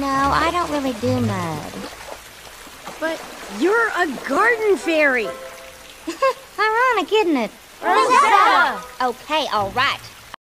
No, I don't really do mud. But you're a garden fairy. Ironic, isn't it? Rosetta! Okay, all right.